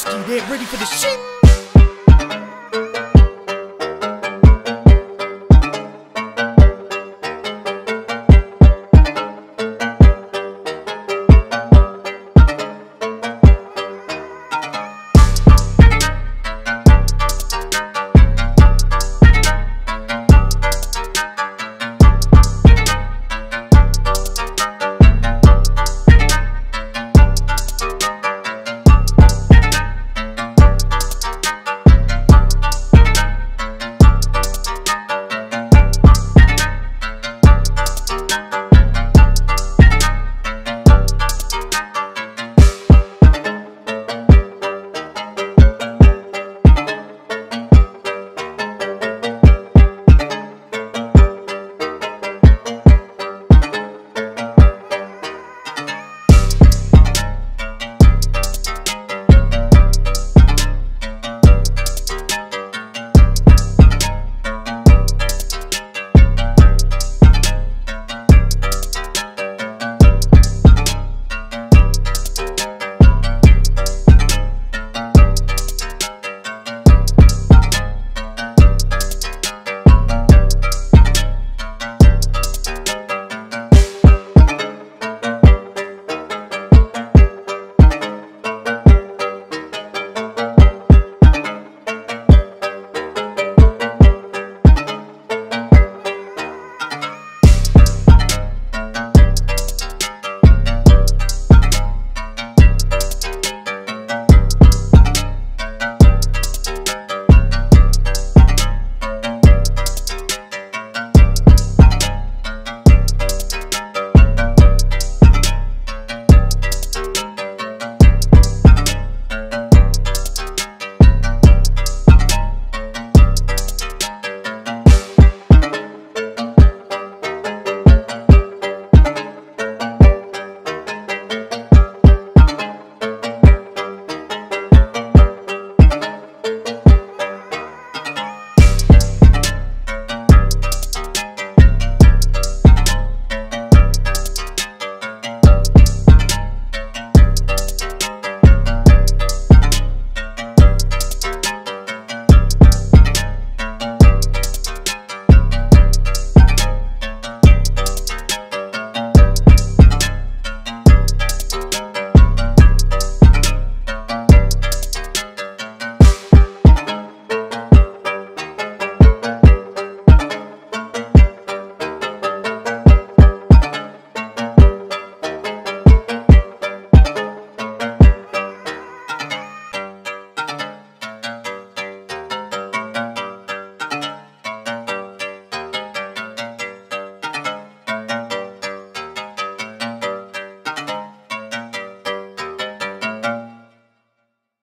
Husky, they ready for the shit.